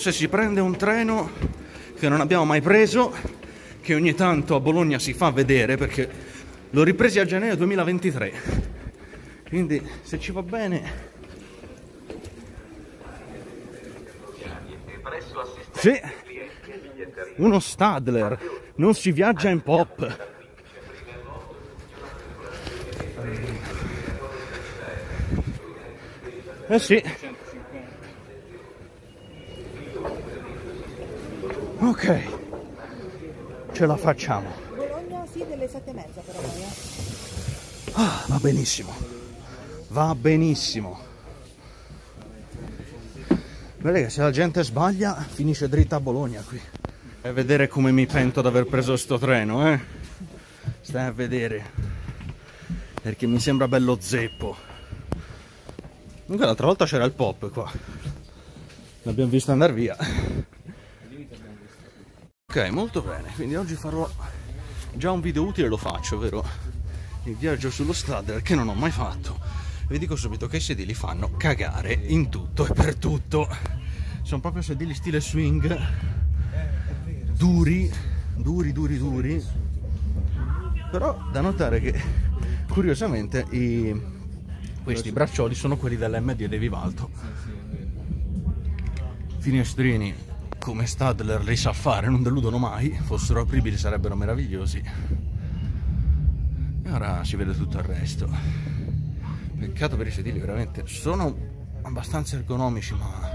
se si prende un treno che non abbiamo mai preso, che ogni tanto a Bologna si fa vedere perché l'ho ripresi a gennaio 2023. Quindi se ci va bene... Sì, uno Stadler, non si viaggia in pop. Eh sì. Ok, ce la facciamo. Bologna sì delle sette e mezza però noi, eh. Ah, va benissimo. Va benissimo. Vedi che se la gente sbaglia finisce dritta a Bologna qui. E vedere come mi pento di aver preso sto treno, eh? Stai a vedere. Perché mi sembra bello zeppo. Comunque l'altra volta c'era il pop qua. L'abbiamo visto andare via. Ok, molto bene. Quindi oggi farò già un video utile lo faccio, ovvero il viaggio sullo Stadler che non ho mai fatto. Vi dico subito che i sedili fanno cagare in tutto e per tutto. Sono proprio sedili stile swing, duri, duri, duri, duri. Però da notare che curiosamente i, questi braccioli sono quelli dell'MD di Vivalto. Finestrini come Stadler li sa fare, non deludono mai, fossero apribili sarebbero meravigliosi. E ora si vede tutto il resto. Peccato per i sedili, veramente. Sono abbastanza ergonomici, ma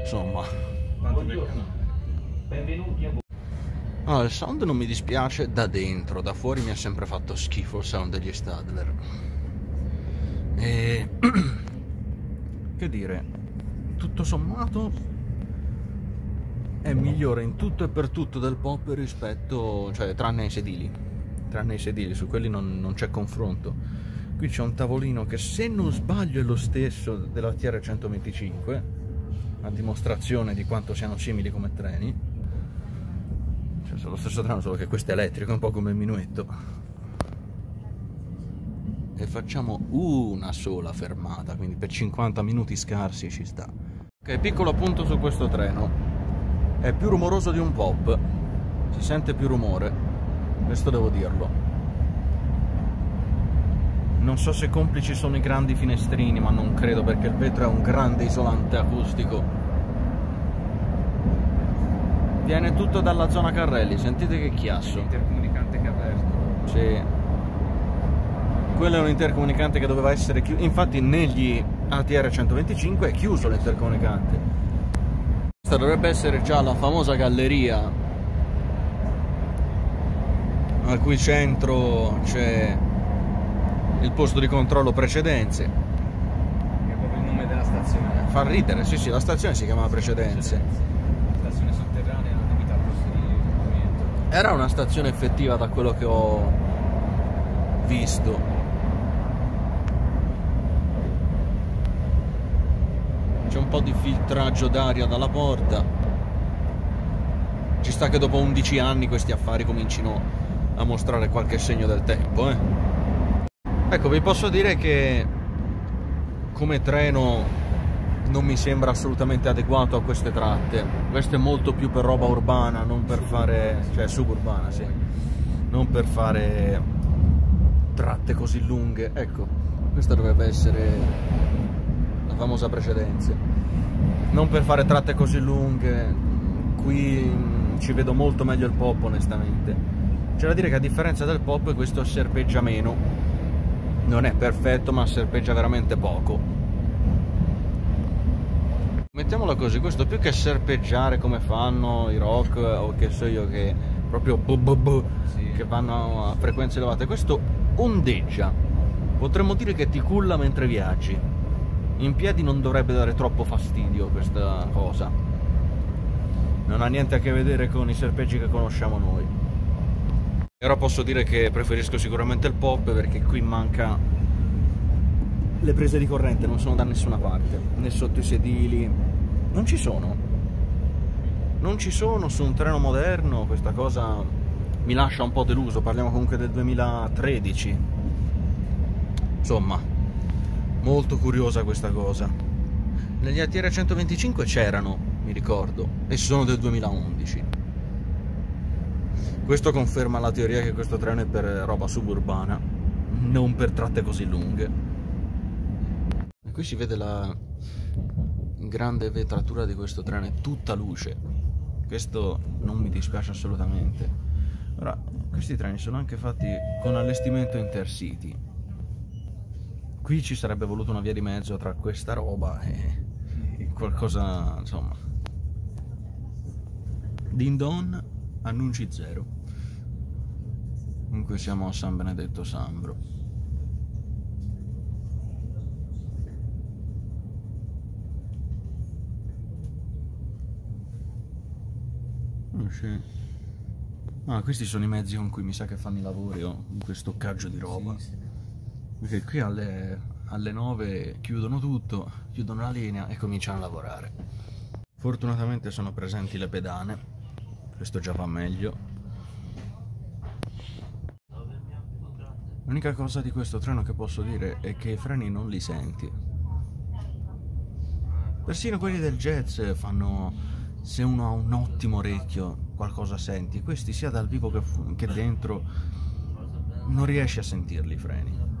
insomma. Allora, il sound non mi dispiace da dentro, da fuori mi ha sempre fatto schifo il sound degli Stadler. E... che dire, tutto sommato è migliore in tutto e per tutto del pop rispetto, cioè tranne ai sedili, tranne ai sedili, su quelli non, non c'è confronto. Qui c'è un tavolino che se non sbaglio è lo stesso della TR125, a dimostrazione di quanto siano simili come treni. Cioè sono lo stesso treno, solo che questo è elettrico, un po' come il minuetto. E facciamo una sola fermata, quindi per 50 minuti scarsi ci sta. Ok, piccolo appunto su questo treno è più rumoroso di un pop. Si sente più rumore questo devo dirlo. Non so se complici sono i grandi finestrini ma non credo perché il vetro è un grande isolante acustico. Viene tutto dalla zona carrelli sentite che chiasso. Intercomunicante che è aperto. Sì. Quello è un intercomunicante che doveva essere chiuso infatti negli ATR 125 è chiuso l'intercomunicante questa dovrebbe essere già la famosa galleria al cui centro c'è il posto di controllo precedenze. È proprio il nome della stazione. Fa ridere, sì sì, la stazione si chiamava precedenze. Stazione sotterranea adibita al posto di movimento. Era una stazione effettiva da quello che ho visto. C'è un po' di filtraggio d'aria dalla porta. Ci sta che dopo 11 anni questi affari comincino a mostrare qualche segno del tempo, eh. Ecco, vi posso dire che come treno non mi sembra assolutamente adeguato a queste tratte. Questo è molto più per roba urbana, non per fare, cioè suburbana, sì. Non per fare tratte così lunghe. Ecco, questa dovrebbe essere famosa precedenza. Non per fare tratte così lunghe, qui mm, ci vedo molto meglio il pop onestamente. C'è da dire che a differenza del pop questo serpeggia meno. Non è perfetto ma serpeggia veramente poco. Mettiamola così, questo più che serpeggiare come fanno i rock o che so io che proprio bu bu bu, sì. che vanno a frequenze elevate, questo ondeggia. Potremmo dire che ti culla mentre viaggi in piedi non dovrebbe dare troppo fastidio questa cosa. Non ha niente a che vedere con i serpeggi che conosciamo noi. Però posso dire che preferisco sicuramente il pop perché qui manca le prese di corrente non sono da nessuna parte né sotto i sedili. Non ci sono. Non ci sono su un treno moderno questa cosa mi lascia un po' deluso. Parliamo comunque del 2013 insomma molto curiosa questa cosa negli ATR 125 c'erano mi ricordo, e sono del 2011. Questo conferma la teoria che questo treno è per roba suburbana, non per tratte così lunghe. E qui si vede la grande vetratura di questo treno, è tutta luce. Questo non mi dispiace assolutamente. Ora, questi treni sono anche fatti con allestimento intercity. Qui ci sarebbe voluto una via di mezzo tra questa roba e qualcosa, insomma. Din Don, annunci zero. Comunque siamo a San Benedetto Sambro. Oh. Ah, questi sono i mezzi con cui mi sa che fanno i lavori oh, questo stoccaggio di roba. Sì, sì. Perché qui alle, alle 9 chiudono tutto, chiudono la linea e cominciano a lavorare. Fortunatamente sono presenti le pedane, questo già va meglio. L'unica cosa di questo treno che posso dire è che i freni non li senti. Persino quelli del jazz fanno, se uno ha un ottimo orecchio, qualcosa senti. Questi sia dal vivo che, che dentro non riesci a sentirli i freni.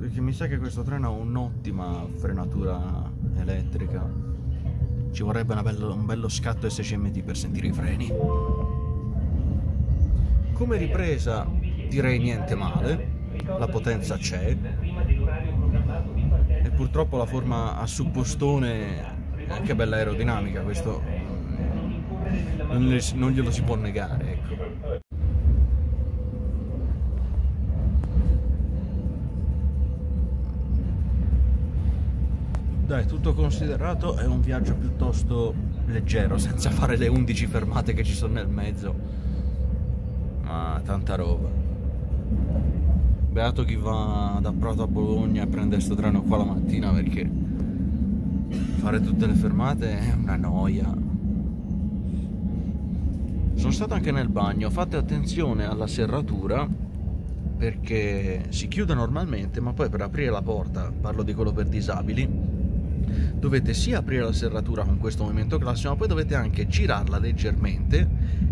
Perché mi sa che questo treno ha un'ottima frenatura elettrica. Ci vorrebbe bello, un bello scatto SCMT per sentire i freni. Come ripresa direi niente male, la potenza c'è. E purtroppo la forma a suppostone che bella aerodinamica, questo non glielo si può negare, ecco. Dai, tutto considerato è un viaggio piuttosto leggero, senza fare le 11 fermate che ci sono nel mezzo. Ma tanta roba. Beato chi va da Prato a Bologna e prende questo treno qua la mattina perché fare tutte le fermate è una noia. Sono stato anche nel bagno, fate attenzione alla serratura perché si chiude normalmente, ma poi per aprire la porta, parlo di quello per disabili, dovete sia aprire la serratura con questo movimento classico ma poi dovete anche girarla leggermente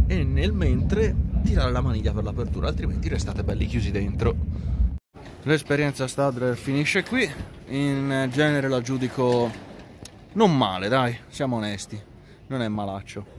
e nel mentre tirare la maniglia per l'apertura altrimenti restate belli chiusi dentro. L'esperienza Stadler finisce qui. In genere la giudico non male dai siamo onesti. Non è malaccio